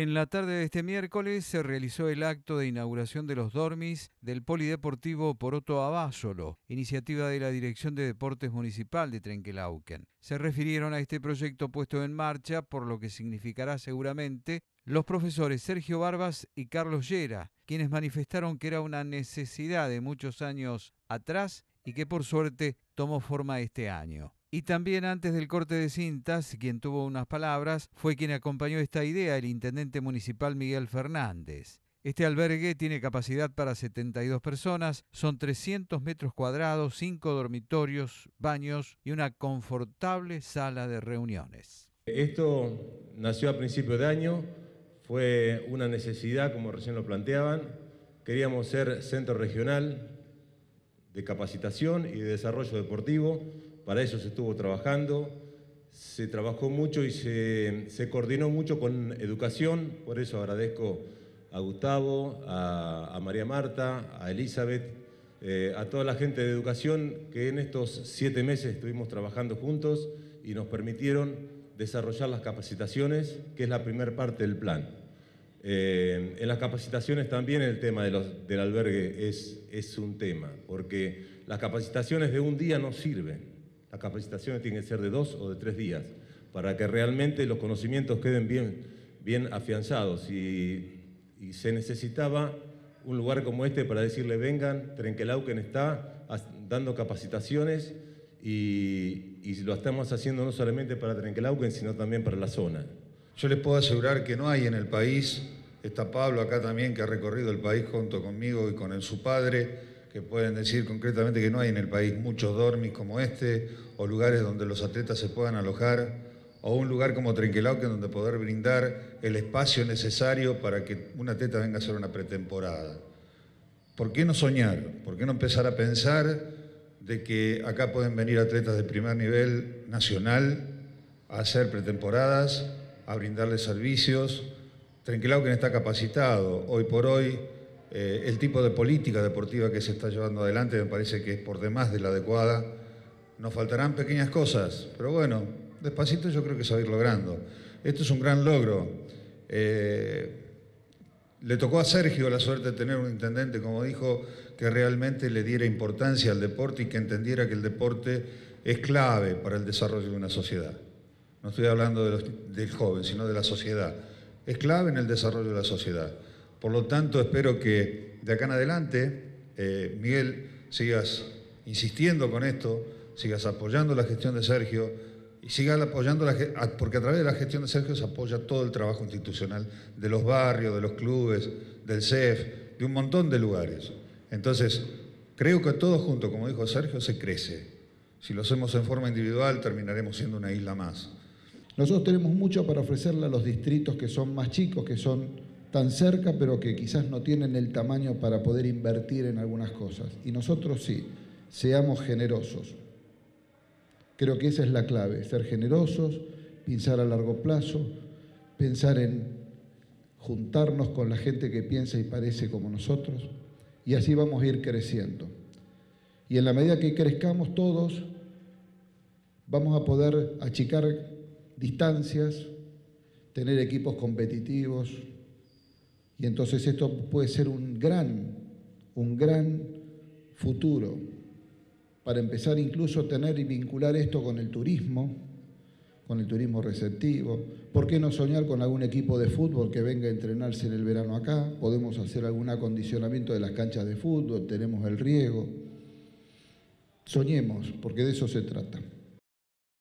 En la tarde de este miércoles se realizó el acto de inauguración de los dormis del Polideportivo Poroto Abásolo, iniciativa de la Dirección de Deportes Municipal de Trenquelauquen. Se refirieron a este proyecto puesto en marcha, por lo que significará seguramente los profesores Sergio Barbas y Carlos Llera, quienes manifestaron que era una necesidad de muchos años atrás y que por suerte tomó forma este año. Y también antes del corte de cintas, quien tuvo unas palabras fue quien acompañó esta idea, el intendente municipal Miguel Fernández. Este albergue tiene capacidad para 72 personas, son 300 metros cuadrados, 5 dormitorios, baños y una confortable sala de reuniones. Esto nació a principios de año, fue una necesidad, como recién lo planteaban. Queríamos ser centro regional de capacitación y de desarrollo deportivo para eso se estuvo trabajando, se trabajó mucho y se, coordinó mucho con educación, por eso agradezco a Gustavo, a, María Marta, a Elizabeth, eh, a toda la gente de educación que en estos siete meses estuvimos trabajando juntos y nos permitieron desarrollar las capacitaciones, que es la primera parte del plan. Eh, en las capacitaciones también el tema del albergue es, es un tema, porque las capacitaciones de un día no sirven. Las capacitaciones tienen que ser de dos o de tres días para que realmente los conocimientos queden bien, bien afianzados. Y, se necesitaba un lugar como este para decirle, vengan, Trenquelauquen está dando capacitaciones y, lo estamos haciendo no solamente para Trenquelauquen, sino también para la zona. Yo les puedo asegurar que no hay en el país, está Pablo acá también que ha recorrido el país junto conmigo y con su padre, que pueden decir concretamente que no hay en el país muchos dormis como este, o lugares donde los atletas se puedan alojar, o un lugar como Trenquelauquen donde poder brindar el espacio necesario para que un atleta venga a hacer una pretemporada. ¿Por qué no soñar? ¿Por qué no empezar a pensar de que acá pueden venir atletas de primer nivel nacional a hacer pretemporadas, a brindarles servicios? Trenquelauquen está capacitado. Hoy por hoy eh, el tipo de política deportiva que se está llevando adelante me parece que es por demás de la adecuada. Nos faltarán pequeñas cosas, pero bueno, despacito yo creo que se va a ir logrando. Esto es un gran logro. Eh, le tocó a Sergio la suerte de tener un intendente, como dijo, que realmente le diera importancia al deporte y que entendiera que el deporte es clave para el desarrollo de una sociedad. No estoy hablando del joven, sino de la sociedad. Es clave en el desarrollo de la sociedad. Por lo tanto, espero que de acá en adelante, eh, Miguel, sigas insistiendo con esto, sigas apoyando la gestión de Sergio y sigas apoyando, la, porque a través de la gestión de Sergio se apoya todo el trabajo institucional de los barrios, de los clubes, del CEF, de un montón de lugares. Entonces, creo que todos juntos, como dijo Sergio, se crece. Si lo hacemos en forma individual, terminaremos siendo una isla más. Nosotros tenemos mucho para ofrecerle a los distritos que son más chicos, que son tan cerca, pero que quizás no tienen el tamaño para poder invertir en algunas cosas. Y nosotros sí, seamos generosos. Creo que esa es la clave, ser generosos, pensar a largo plazo, pensar en juntarnos con la gente que piensa y parece como nosotros, y así vamos a ir creciendo. Y en la medida que crezcamos todos, vamos a poder achicar distancias, tener equipos competitivos, y entonces esto puede ser un gran, un gran futuro para empezar incluso a tener y vincular esto con el turismo, con el turismo receptivo. ¿Por qué no soñar con algún equipo de fútbol que venga a entrenarse en el verano acá? Podemos hacer algún acondicionamiento de las canchas de fútbol, tenemos el riego. Soñemos, porque de eso se trata.